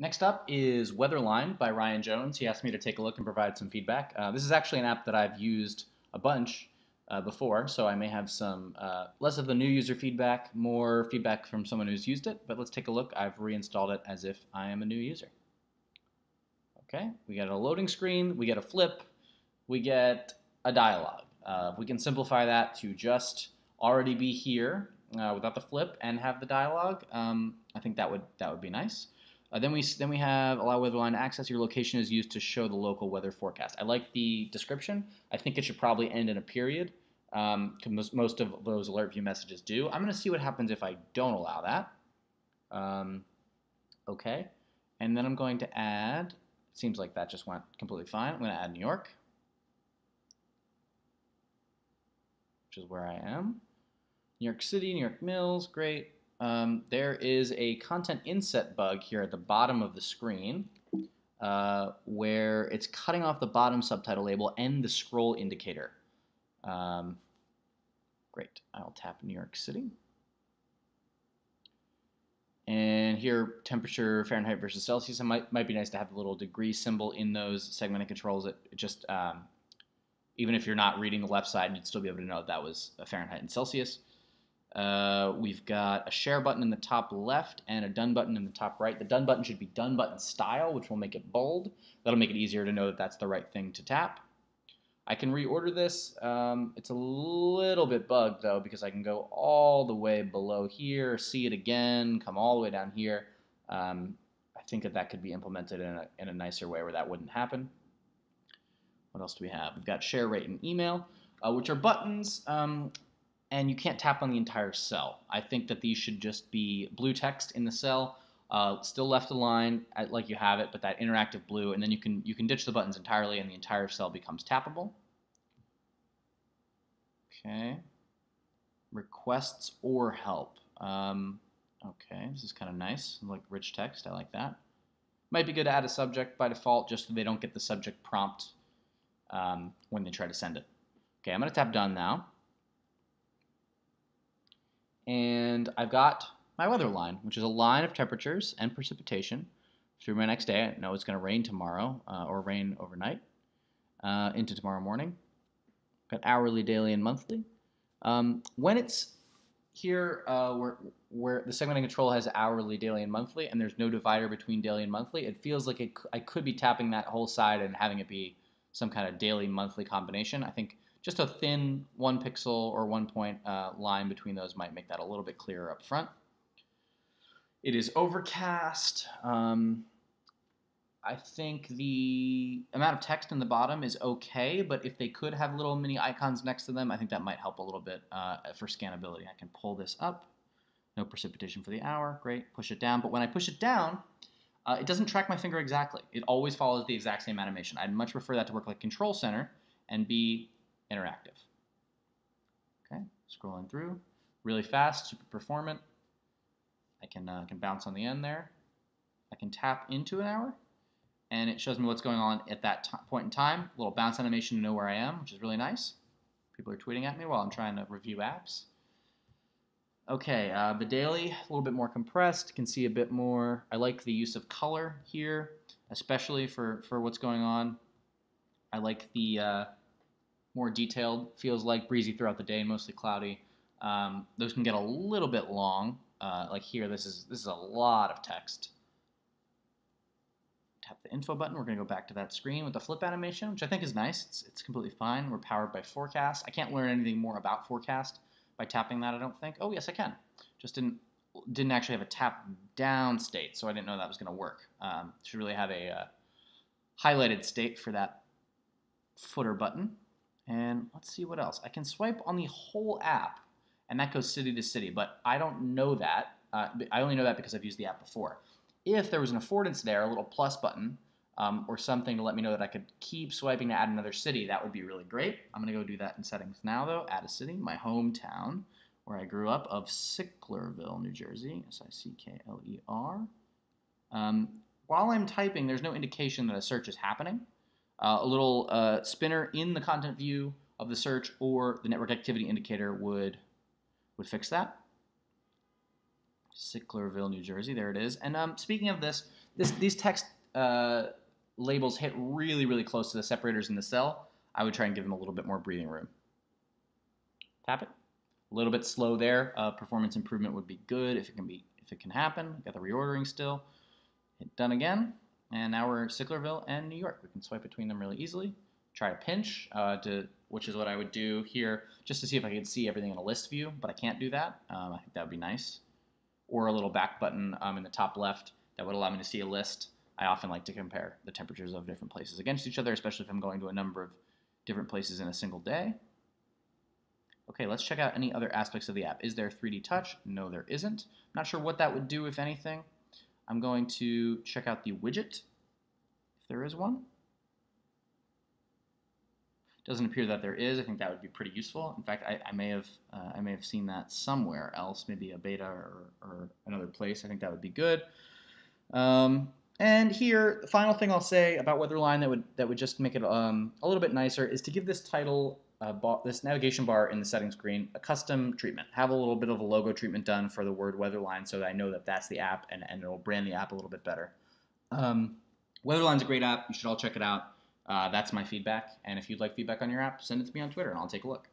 Next up is Weatherline by Ryan Jones. He asked me to take a look and provide some feedback. Uh, this is actually an app that I've used a bunch uh, before, so I may have some uh, less of the new user feedback, more feedback from someone who's used it, but let's take a look. I've reinstalled it as if I am a new user. Okay, we get a loading screen, we get a flip, we get a dialog. Uh, we can simplify that to just already be here uh, without the flip and have the dialog. Um, I think that would that would be nice. Uh, then we then we have allow weatherline access. Your location is used to show the local weather forecast. I like the description. I think it should probably end in a period. Um, most, most of those alert view messages do. I'm going to see what happens if I don't allow that. Um, okay, and then I'm going to add. Seems like that just went completely fine. I'm going to add New York, which is where I am. New York City, New York Mills, great um, there is a content inset bug here at the bottom of the screen uh, where it's cutting off the bottom subtitle label and the scroll indicator. Um, great. I'll tap New York City. And here, temperature Fahrenheit versus Celsius. It might, might be nice to have the little degree symbol in those segmented controls. It, it just, um, even if you're not reading the left side, you'd still be able to know that, that was a Fahrenheit and Celsius. Uh, we've got a share button in the top left and a done button in the top right. The done button should be done button style, which will make it bold. That'll make it easier to know that that's the right thing to tap. I can reorder this. Um, it's a little bit bugged though because I can go all the way below here, see it again, come all the way down here. Um, I think that that could be implemented in a, in a nicer way where that wouldn't happen. What else do we have? We've got share rate and email, uh, which are buttons. Um, and you can't tap on the entire cell. I think that these should just be blue text in the cell, uh, still left aligned like you have it, but that interactive blue, and then you can you can ditch the buttons entirely, and the entire cell becomes tappable. Okay. Requests or help. Um, okay, this is kind of nice, like rich text. I like that. Might be good to add a subject by default, just so they don't get the subject prompt um, when they try to send it. Okay, I'm going to tap done now and I've got my weather line, which is a line of temperatures and precipitation through my next day. I know it's going to rain tomorrow uh, or rain overnight uh, into tomorrow morning. Got hourly, daily, and monthly. Um, when it's here, uh, where, where the segmenting control has hourly, daily, and monthly, and there's no divider between daily and monthly, it feels like it, I could be tapping that whole side and having it be some kind of daily, monthly combination. I think just a thin one pixel or one point uh, line between those might make that a little bit clearer up front. It is overcast. Um, I think the amount of text in the bottom is okay, but if they could have little mini icons next to them, I think that might help a little bit uh, for scannability. I can pull this up. No precipitation for the hour. Great. Push it down. But when I push it down, uh, it doesn't track my finger exactly. It always follows the exact same animation. I'd much prefer that to work like Control Center and be interactive. Okay, scrolling through, really fast, super performant. I can, uh, can bounce on the end there. I can tap into an hour, and it shows me what's going on at that point in time. A little bounce animation to know where I am, which is really nice. People are tweeting at me while I'm trying to review apps. Okay, uh, the daily, a little bit more compressed, can see a bit more. I like the use of color here, especially for, for what's going on. I like the, uh, more detailed. Feels like breezy throughout the day, mostly cloudy. Um, those can get a little bit long. Uh, like here, this is this is a lot of text. Tap the info button. We're going to go back to that screen with the flip animation, which I think is nice. It's, it's completely fine. We're powered by Forecast. I can't learn anything more about Forecast by tapping that, I don't think. Oh, yes, I can. Just didn't didn't actually have a tap down state, so I didn't know that was going to work. Um, should really have a uh, highlighted state for that footer button. And let's see what else. I can swipe on the whole app, and that goes city to city, but I don't know that. Uh, I only know that because I've used the app before. If there was an affordance there, a little plus button, um, or something to let me know that I could keep swiping to add another city, that would be really great. I'm going to go do that in settings now, though. Add a city, my hometown, where I grew up, of Sicklerville, New Jersey, S-I-C-K-L-E-R. Um, while I'm typing, there's no indication that a search is happening a little uh, spinner in the content view of the search or the network activity indicator would, would fix that. Sicklerville, New Jersey. There it is. And um, speaking of this, this these text uh, labels hit really, really close to the separators in the cell. I would try and give them a little bit more breathing room. Tap it. A little bit slow there. Uh, performance improvement would be good if it can be if it can happen. Got the reordering still. Hit done again. And now we're Sicklerville and New York. We can swipe between them really easily. Try a pinch, uh, to, which is what I would do here, just to see if I could see everything in a list view, but I can't do that. Um, I think that would be nice. Or a little back button um, in the top left that would allow me to see a list. I often like to compare the temperatures of different places against each other, especially if I'm going to a number of different places in a single day. Okay, let's check out any other aspects of the app. Is there 3D touch? No, there isn't. Not sure what that would do, if anything. I'm going to check out the widget, if there is one. Doesn't appear that there is. I think that would be pretty useful. In fact, I, I may have uh, I may have seen that somewhere else, maybe a beta or, or another place. I think that would be good. Um, and here, the final thing I'll say about Weatherline that would that would just make it um, a little bit nicer is to give this title, bar, this navigation bar in the settings screen, a custom treatment. Have a little bit of a logo treatment done for the word Weatherline so that I know that that's the app and, and it'll brand the app a little bit better. Um, Weatherline's a great app. You should all check it out. Uh, that's my feedback. And if you'd like feedback on your app, send it to me on Twitter and I'll take a look.